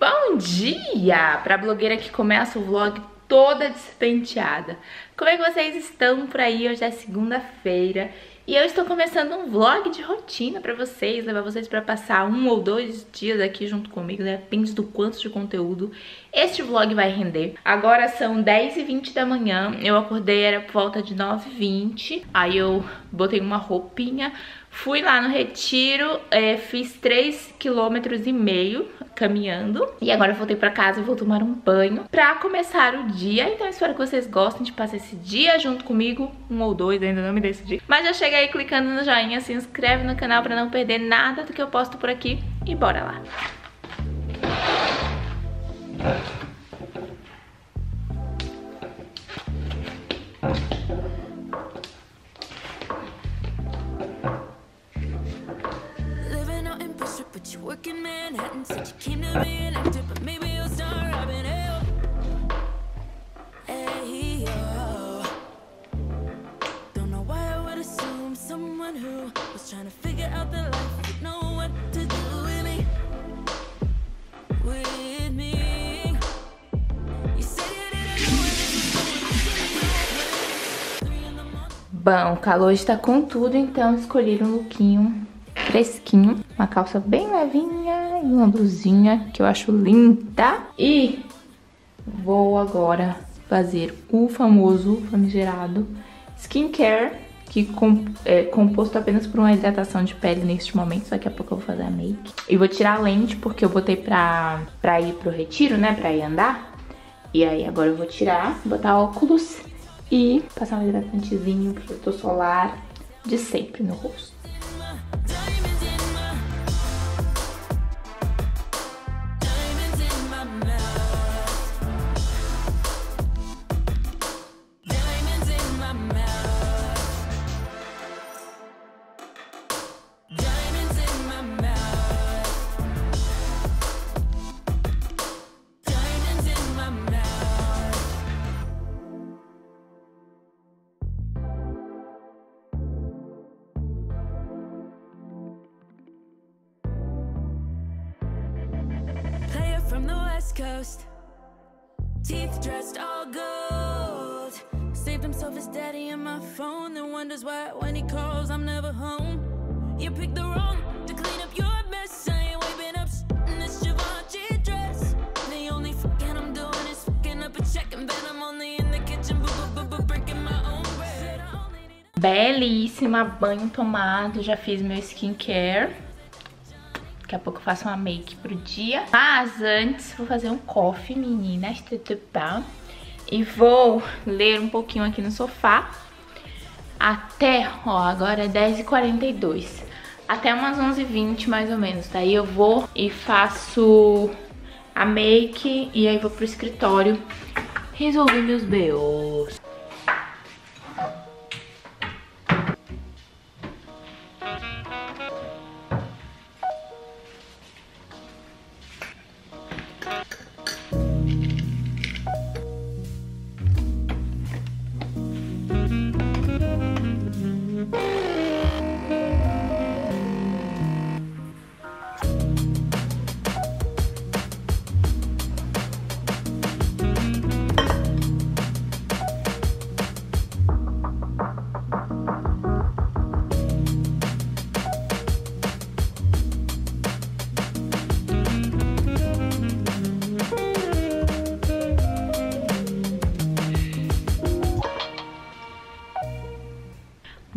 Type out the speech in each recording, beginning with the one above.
Bom dia pra blogueira que começa o vlog toda despenteada. Como é que vocês estão por aí? Hoje é segunda-feira e eu estou começando um vlog de rotina pra vocês, levar vocês pra passar um ou dois dias aqui junto comigo, depende do quanto de conteúdo este vlog vai render. Agora são 10h20 da manhã, eu acordei, era por volta de 9h20, aí eu botei uma roupinha, fui lá no retiro, é, fiz 3 km e meio caminhando. E agora voltei pra casa e vou tomar um banho pra começar o dia. Então espero que vocês gostem de passar esse dia junto comigo. Um ou dois, ainda não me decidi. Mas já chega aí clicando no joinha, se inscreve no canal pra não perder nada do que eu posto por aqui. E bora lá! Bom, o calor está com tudo, então escolhi um lookinho fresquinho. Uma calça bem levinha e uma blusinha que eu acho linda. E vou agora fazer o famoso famigerado skincare, que é composto apenas por uma hidratação de pele neste momento. Daqui a pouco eu vou fazer a make. E vou tirar a lente, porque eu botei pra, pra ir pro retiro, né? Pra ir andar. E aí agora eu vou tirar, botar óculos e passar um hidratantezinho, protetor solar de sempre no rosto. Belíssima, banho tomado, já fiz meu skincare Daqui a pouco eu faço uma make pro dia. Mas antes vou fazer um coffee, meninas. E vou ler um pouquinho aqui no sofá. Até, ó, agora é 10h42. Até umas 11h20 mais ou menos. Daí eu vou e faço a make e aí vou pro escritório resolver meus B.O.s.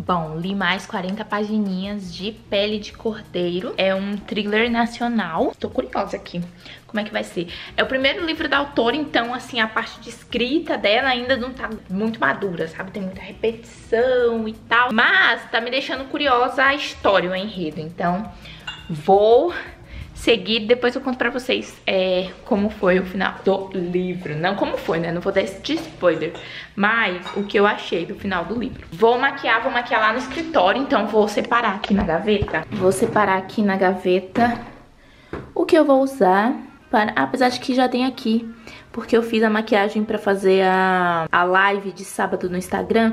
Bom, li mais 40 pagininhas de Pele de Cordeiro. É um thriller nacional. Tô curiosa aqui como é que vai ser. É o primeiro livro da autora, então, assim, a parte de escrita dela ainda não tá muito madura, sabe? Tem muita repetição e tal. Mas tá me deixando curiosa a história, o enredo. Então, vou seguir. Depois eu conto pra vocês é, como foi o final do livro. Não como foi, né? Não vou dar esse spoiler. Mas o que eu achei do final do livro. Vou maquiar, vou maquiar lá no escritório. Então vou separar aqui na gaveta. Vou separar aqui na gaveta o que eu vou usar. Para... Apesar de que já tem aqui. Porque eu fiz a maquiagem pra fazer a, a live de sábado no Instagram.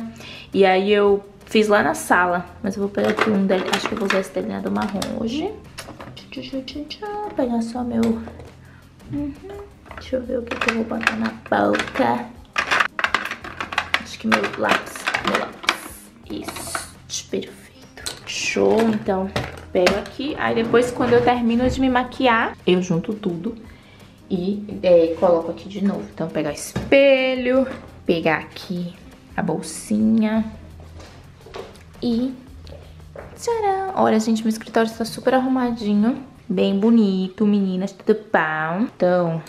E aí eu fiz lá na sala. Mas eu vou pegar aqui um... Acho que eu vou usar esse delineador marrom hoje. Eu pegar só meu Uhum. Deixa eu ver o que, que eu vou botar na boca. Acho que meu lápis. Meu lápis. Isso. Perfeito. Show. Então, pego aqui. Aí depois, quando eu termino de me maquiar, eu junto tudo e é, coloco aqui de novo. Então, pegar espelho, pegar aqui a bolsinha e... Tcharam! Olha, gente, meu escritório está super arrumadinho. Bem bonito, meninas, tudo bom? Então,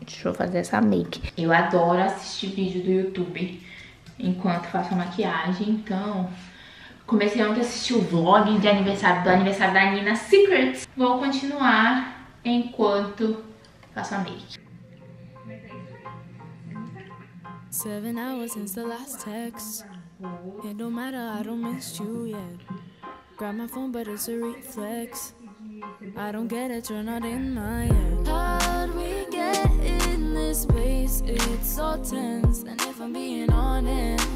deixa eu fazer essa make. Eu adoro assistir vídeo do YouTube enquanto faço a maquiagem, então... Comecei ontem a assistir o vlog de aniversário, do aniversário da Nina Secrets. Vou continuar enquanto faço a make. Seven hours since the last text. It don't matter, I don't miss you yet. Grab my phone, but it's a reflex. I don't get it, you're not in my head. How'd we get in this space? It's so tense, and if I'm being honest,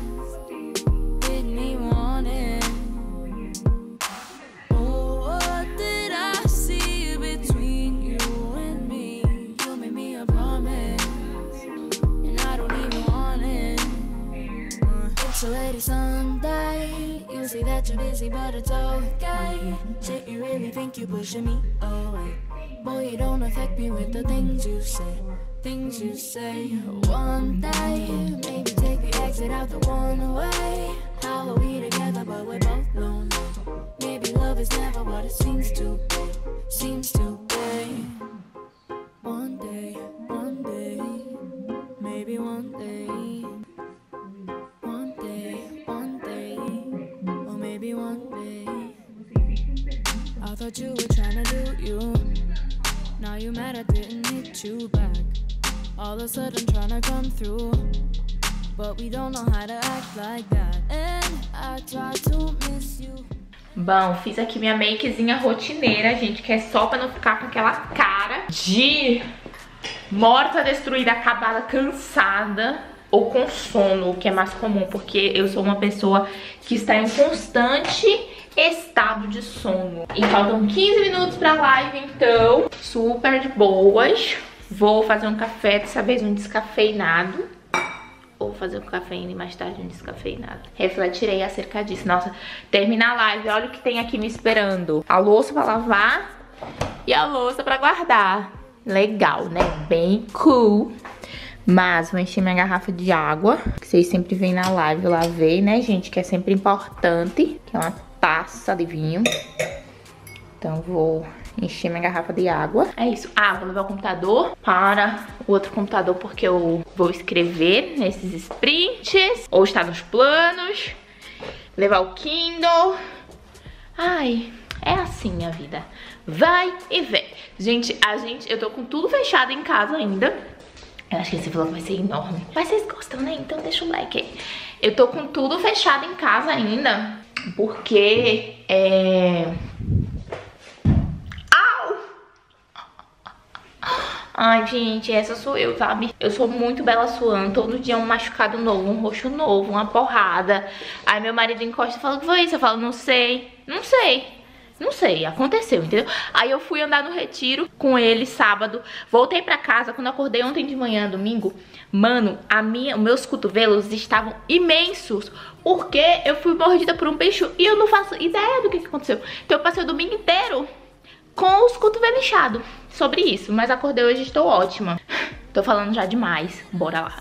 busy, but it's okay. Shit, you really think you're pushing me away? Boy, you don't affect me with the things you say. Things you say. One day, maybe take the exit out the one way. How are we together, but we're both lonely? Maybe love is never what it seems to be. Seems to Thought you were trying to do you. Now you mad I didn't hit you back. All of a sudden trying to come through. But we don't know how to act like that. And I try to miss you. Bom, fiz aqui minha makezinha rotineira, gente, que é só pra não ficar com aquela cara de morta, destruída, acabada, cansada ou com sono, que é mais comum, porque eu sou uma pessoa que está em constante estado de sono. E faltam 15 minutos pra live, então, super de boas. Vou fazer um café, dessa vez um descafeinado. Ou fazer um cafeína e mais tarde um descafeinado. Refletirei acerca disso. Nossa, terminar a live, olha o que tem aqui me esperando. A louça pra lavar e a louça pra guardar. Legal, né? Bem cool. Mas vou encher minha garrafa de água, que vocês sempre veem na live, eu lavei, né, gente? Que é sempre importante, que é uma taça de vinho. Então vou encher minha garrafa de água. É isso. Ah, vou levar o computador para o outro computador, porque eu vou escrever nesses sprints, ou está nos planos. Levar o Kindle. Ai, é assim a vida. Vai e vem. Gente, a gente, eu tô com tudo fechado em casa ainda. Eu acho que esse vlog vai ser enorme. Mas vocês gostam, né? Então deixa um like aí. Eu tô com tudo fechado em casa ainda. Porque é... Au! Ai, gente, essa sou eu, sabe? Eu sou muito bela suando. Todo dia um machucado novo, um roxo novo, uma porrada. Aí meu marido encosta e fala, o que foi isso? Eu falo, não sei. Não sei. Não sei, aconteceu, entendeu? Aí eu fui andar no retiro com ele sábado, voltei pra casa, quando acordei ontem de manhã, domingo, mano, a minha, meus cotovelos estavam imensos, porque eu fui mordida por um peixe e eu não faço ideia do que, aconteceu. Então eu passei o domingo inteiro com os cotovelos inchados sobre isso, mas acordei hoje estou ótima. Tô falando já demais, bora lá.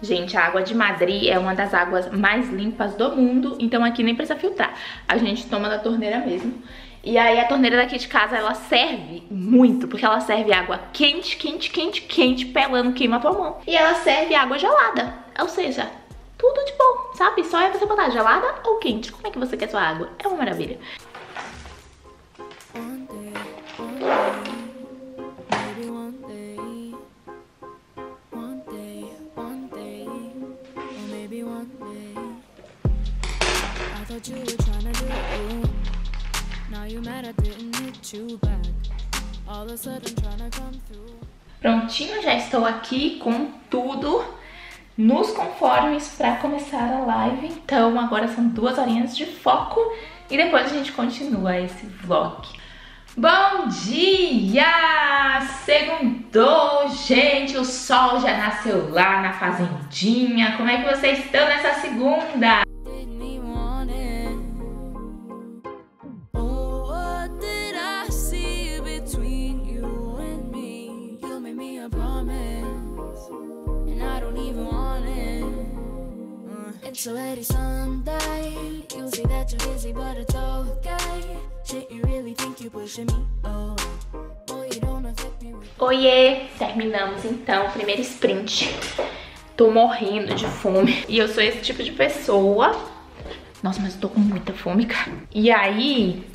Gente, a água de Madrid é uma das águas mais limpas do mundo, então aqui nem precisa filtrar. A gente toma da torneira mesmo. E aí a torneira daqui de casa, ela serve muito, porque ela serve água quente, quente, quente, quente, pelando, queima tua mão. E ela serve água gelada, ou seja, tudo de bom, sabe? Só é você botar gelada ou quente. Como é que você quer sua água? É uma maravilha. Prontinho, já estou aqui com tudo nos conformes para começar a live. Então agora são duas horinhas de foco e depois a gente continua esse vlog. Bom dia! Segundou, gente! O sol já nasceu lá na fazendinha. Como é que vocês estão nessa segunda? Oiê! Terminamos então o primeiro sprint. Tô morrendo de fome. E eu sou esse tipo de pessoa. Nossa, mas eu tô com muita fome, cara. E aí,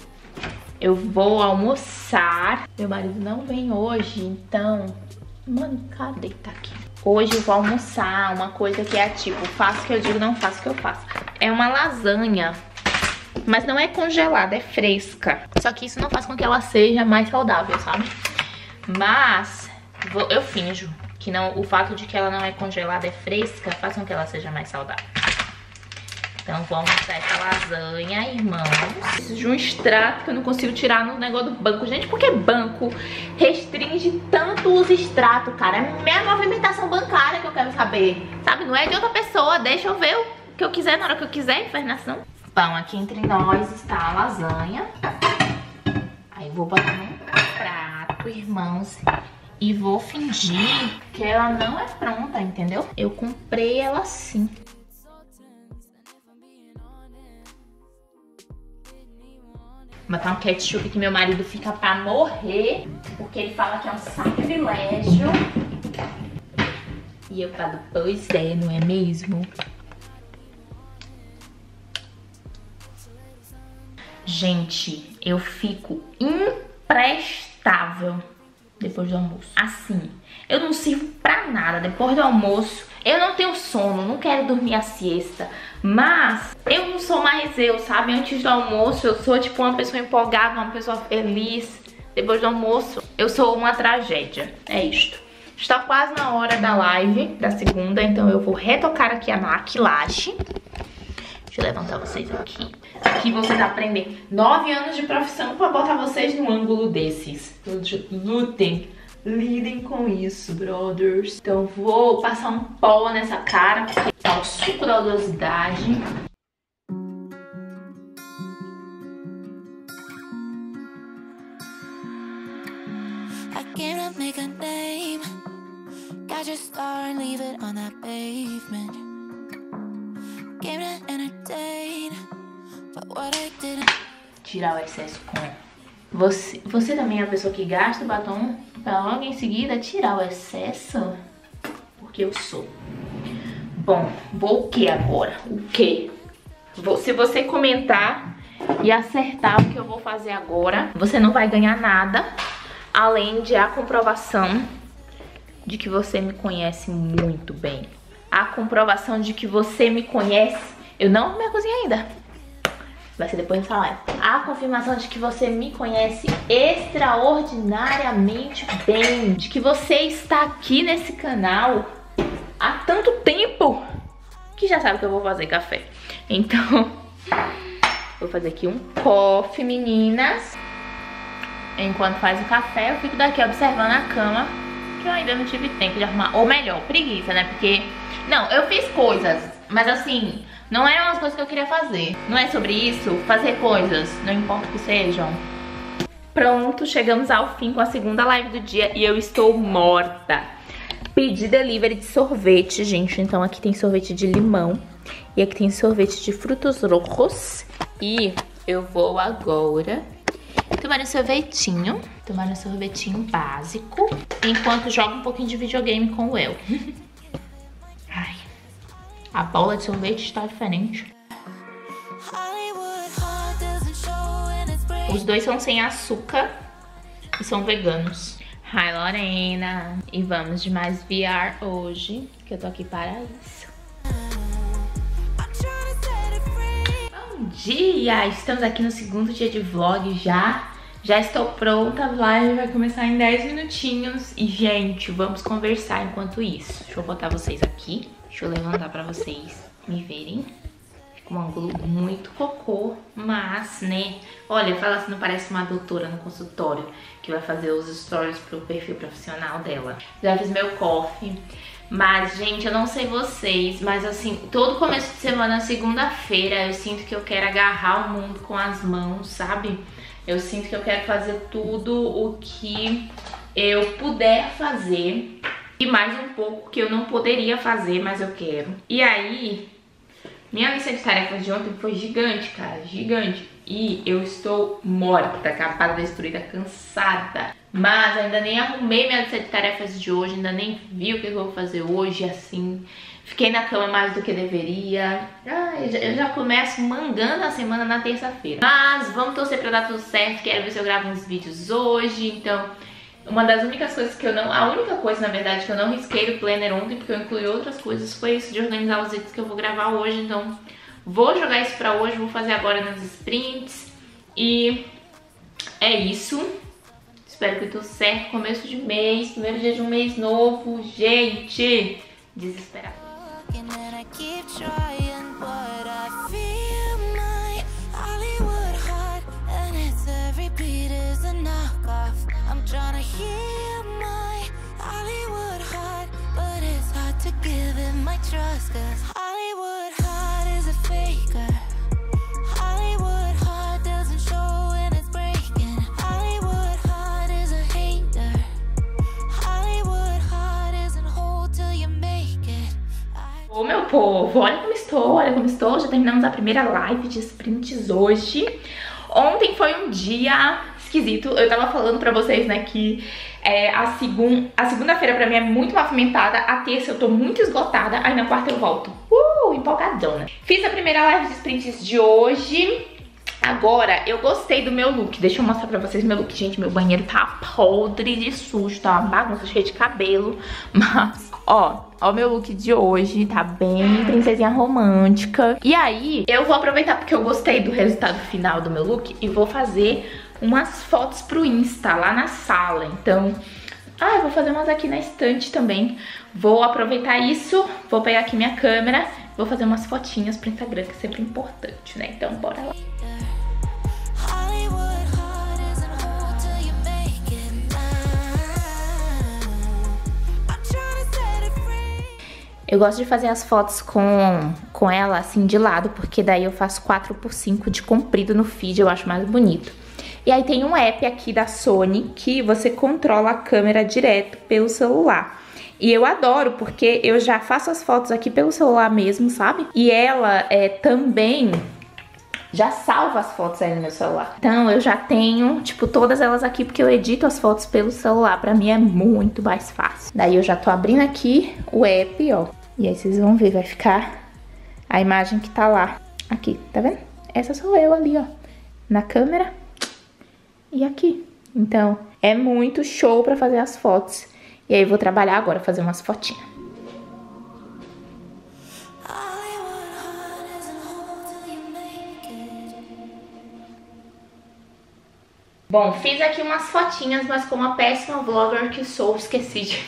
eu vou almoçar. Meu marido não vem hoje, então... Mano, cadê? Tá aqui. Hoje eu vou almoçar uma coisa que é tipo, faço que eu digo, não faço que eu faço. É uma lasanha, mas não é congelada, é fresca. Só que isso não faz com que ela seja mais saudável, sabe? Mas vou, eu finjo que não, o fato de que ela não é congelada, é fresca, faz com que ela seja mais saudável. Então vamos usar essa lasanha, irmãos. Preciso de um extrato que eu não consigo tirar no negócio do banco. Gente, por que banco restringe tanto os extratos, cara? É minha movimentação bancária que eu quero saber. Sabe, não é de outra pessoa. Deixa eu ver o que eu quiser na hora que eu quiser, infernação. Bom, aqui entre nós está a lasanha. Aí vou botar num prato, irmãos. E vou fingir que ela não é pronta, entendeu? Eu comprei ela assim. botar um ketchup que meu marido fica pra morrer, porque ele fala que é um sacrilégio. E eu falo, pois é, não é mesmo? Gente, eu fico imprestável depois do almoço. Assim, eu não sirvo pra nada depois do almoço. Eu não tenho sono, não quero dormir a siesta. Mas eu não sou mais eu, sabe? Antes do almoço eu sou tipo uma pessoa empolgada, uma pessoa feliz. Depois do almoço eu sou uma tragédia. É isto. Está quase na hora da live, da segunda, então eu vou retocar aqui a maquilagem. Deixa eu levantar vocês aqui. Aqui vocês aprendem nove anos de profissão pra botar vocês num ângulo desses. Lutem Lidem com isso, brothers. Então vou passar um pó nessa cara, porque tá o suco da oleosidade. I Tirar o excesso com você, você também é a pessoa que gasta o batom pra logo em seguida tirar o excesso? Porque eu sou. Bom, vou o que agora? O que? Se você comentar e acertar o que eu vou fazer agora, você não vai ganhar nada, além de a comprovação de que você me conhece muito bem. A comprovação de que você me conhece. Eu não a cozinha ainda vai ser depois dessa live. A confirmação de que você me conhece extraordinariamente bem, de que você está aqui nesse canal há tanto tempo que já sabe que eu vou fazer café. Então, vou fazer aqui um coffee, meninas. Enquanto faz o café, eu fico daqui observando a cama, que eu ainda não tive tempo de arrumar. Ou melhor, preguiça, né? Porque, não, eu fiz coisas, mas assim, não eram as coisas que eu queria fazer. Não é sobre isso? Fazer coisas, não importa o que sejam. Pronto, chegamos ao fim com a segunda live do dia e eu estou morta. Pedi delivery de sorvete, gente. Então aqui tem sorvete de limão e aqui tem sorvete de frutos rojos. E eu vou agora tomar um sorvetinho, tomar um sorvetinho básico, enquanto jogo um pouquinho de videogame com o El. A bola de sorvete está diferente. Os dois são sem açúcar e são veganos. Hi, Lorena! E vamos de mais VR hoje, que eu tô aqui para isso. Bom dia! Estamos aqui no segundo dia de vlog já. Já estou pronta, a live vai começar em 10 minutinhos. E, gente, vamos conversar enquanto isso. Deixa eu botar vocês aqui. Deixa eu levantar pra vocês me verem. Fica um ângulo muito cocô, mas, né? Olha, fala assim, não parece uma doutora no consultório que vai fazer os stories pro perfil profissional dela. Já fiz meu coffee. Mas, gente, eu não sei vocês, mas assim, todo começo de semana, segunda-feira, eu sinto que eu quero agarrar o mundo com as mãos, sabe? Eu sinto que eu quero fazer tudo o que eu puder fazer e mais um pouco que eu não poderia fazer, mas eu quero. E aí, minha lista de tarefas de ontem foi gigante, cara, gigante. E eu estou morta, capada, destruída, cansada. Mas ainda nem arrumei minha lista de tarefas de hoje, ainda nem vi o que eu vou fazer hoje, assim. Fiquei na cama mais do que deveria. Ah, eu, já, eu já começo mangando a semana na terça-feira. Mas vamos torcer pra dar tudo certo. Quero ver se eu gravo uns vídeos hoje. Então, uma das únicas coisas que eu não... A única coisa, na verdade, que eu não risquei do planner ontem, porque eu incluí outras coisas, foi isso de organizar os vídeos que eu vou gravar hoje. Então, vou jogar isso pra hoje, vou fazer agora nas sprints. E é isso. Espero que tudo certo. Começo de mês, primeiro dia de um mês novo. Gente, desesperado. Hollywood heart is a faker. Hollywood heart doesn't show when it's breaking. Hollywood heart is a hater. Hollywood heart isn't whole till you make it. Ô meu povo, olha como estou, olha como estou. Já terminamos a primeira live de sprints hoje. Ontem foi um dia esquisito. Eu tava falando pra vocês, né, que é, a, segun, a segunda-feira pra mim é muito movimentada, a terça eu tô muito esgotada, aí na quarta eu volto. Uh, empolgadona. Fiz a primeira live de sprints de hoje. Agora, eu gostei do meu look. Deixa eu mostrar pra vocês meu look. Gente, meu banheiro tá podre de sujo, tá uma bagunça cheia de cabelo. Mas, ó, ó o meu look de hoje. Tá bem princesinha romântica. E aí, eu vou aproveitar porque eu gostei do resultado final do meu look e vou fazer umas fotos pro Insta lá na sala. Então, ah, eu vou fazer umas aqui na estante também. Vou aproveitar isso, vou pegar aqui minha câmera, vou fazer umas fotinhas pro Instagram, que é sempre importante, né? Então, bora lá. Eu gosto de fazer as fotos com, com ela assim de lado, porque daí eu faço 4 por 5 de comprido no feed, eu acho mais bonito. E aí tem um app aqui da Sony que você controla a câmera direto pelo celular. E eu adoro, porque eu já faço as fotos aqui pelo celular mesmo, sabe? E ela é também já salva as fotos aí no meu celular. Então eu já tenho, tipo, todas elas aqui, porque eu edito as fotos pelo celular. Pra mim é muito mais fácil. Daí eu já tô abrindo aqui o app, ó. E aí vocês vão ver, vai ficar a imagem que tá lá. Aqui, tá vendo? Essa sou eu ali, ó. Na câmera e aqui. Então, é muito show pra fazer as fotos. E aí vou trabalhar agora, fazer umas fotinhas. Bom, fiz aqui umas fotinhas, mas como a péssima vlogger que sou, esqueci de,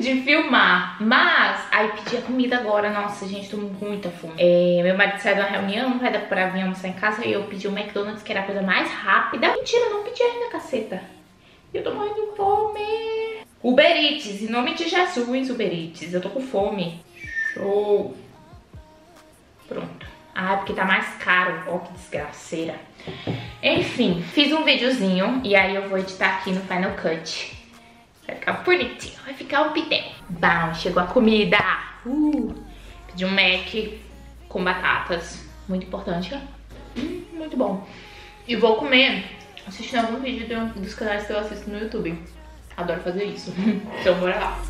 de filmar. Mas, aí pedi a comida agora. Nossa, gente, tô com muita fome. É, meu marido saiu da reunião, não vai dar pra vir almoçar em casa. E eu pedi o McDonald's, que era a coisa mais rápida. Mentira, não pedi ainda, caceta. Eu tô morrendo de fome. Uber Eats, em nome de Jesus, Uber Eats. Eu tô com fome. Show. Pronto. Ah, porque tá mais caro. Ó, que desgraceira. Enfim, fiz um videozinho e aí eu vou editar aqui no Final Cut. Vai ficar bonitinho, vai ficar um pitel. Bom, chegou a comida. Uh, pedi um Mac com batatas. Muito importante. Hum, muito bom. E vou comer assistindo algum vídeo dos canais que eu assisto no YouTube. Adoro fazer isso. então bora lá.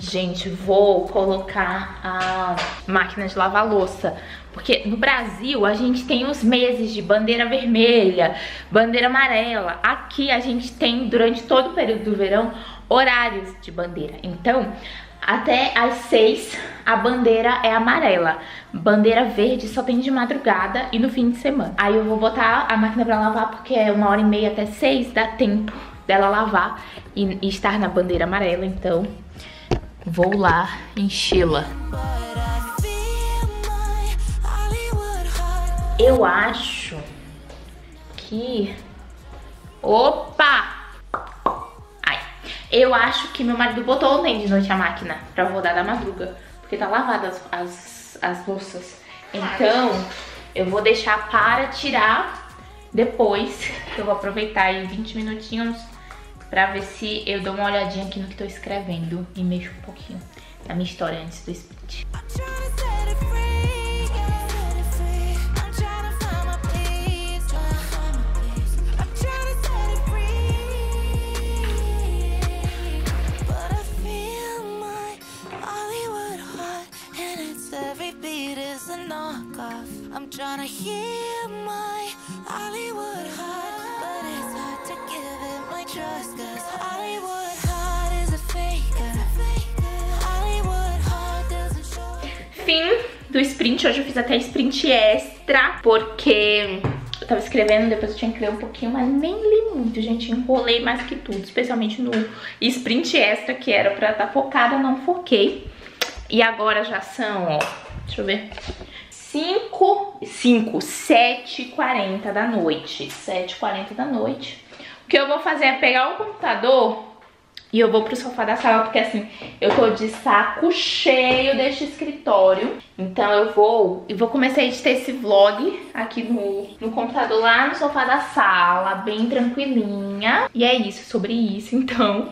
Gente, vou colocar a máquina de lavar louça. Porque no Brasil a gente tem os meses de bandeira vermelha, bandeira amarela. Aqui a gente tem, durante todo o período do verão, horários de bandeira. Então, até às seis a bandeira é amarela. Bandeira verde só tem de madrugada e no fim de semana. Aí eu vou botar a máquina pra lavar porque é uma hora e meia até seis, dá tempo dela lavar e, estar na bandeira amarela. Então vou lá enchê-la. Eu acho que... Opa! Eu acho que meu marido botou ontem de noite a máquina pra rodar da madruga. Porque tá lavada as, as, as louças. Então, eu vou deixar para tirar depois. Eu vou aproveitar aí 20 minutinhos pra ver se eu dou uma olhadinha aqui no que tô escrevendo. E mexo um pouquinho na minha história antes do split. Do sprint, hoje eu fiz até sprint extra Porque eu tava escrevendo, depois eu tinha que ler um pouquinho Mas nem li muito, gente, enrolei mais que tudo Especialmente no sprint extra que era pra estar tá focada, não foquei E agora já são, ó, deixa eu ver 5, 5, 7h40 da noite. 7h40 da noite. O que eu vou fazer é pegar o computador e eu vou pro sofá da sala, porque assim, eu tô de saco cheio deste escritório. Então eu vou e vou começar a editar esse vlog aqui no, no computador lá no sofá da sala, bem tranquilinha. E é isso, sobre isso, então.